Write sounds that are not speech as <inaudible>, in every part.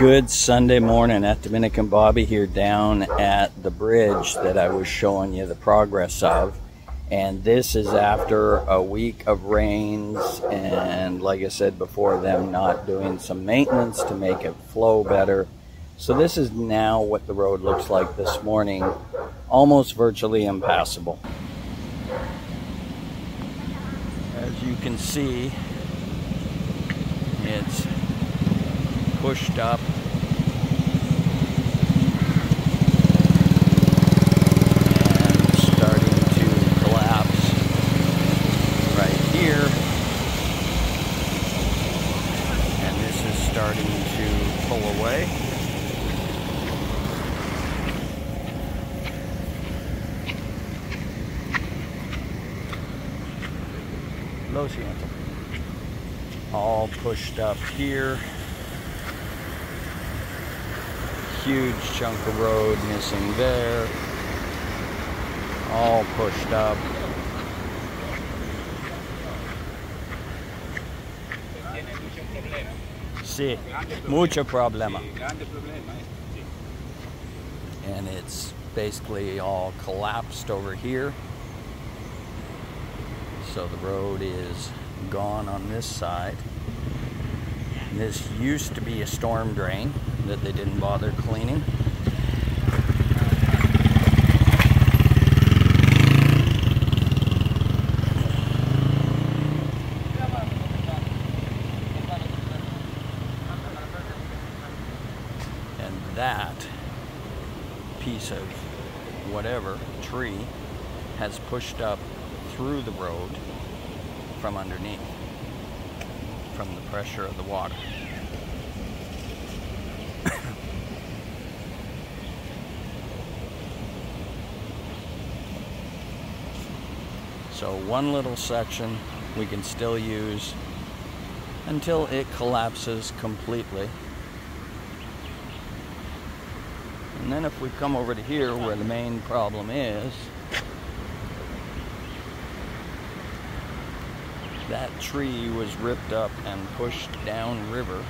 Good Sunday morning at Dominican Bobby here down at the bridge that I was showing you the progress of. And this is after a week of rains and like I said before them not doing some maintenance to make it flow better. So this is now what the road looks like this morning. Almost virtually impassable. As you can see, it's pushed up. Starting to collapse right here. And this is starting to pull away. Lo siento. All pushed up here huge chunk of road missing there. All pushed up. Sí, mucho problema. And it's basically all collapsed over here. So the road is gone on this side. This used to be a storm drain that they didn't bother cleaning. And that piece of whatever tree has pushed up through the road from underneath from the pressure of the water. <coughs> so one little section we can still use until it collapses completely. And then if we come over to here where the main problem is, that tree was ripped up and pushed downriver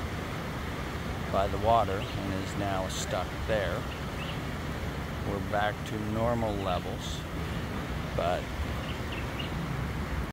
by the water and is now stuck there. We're back to normal levels, but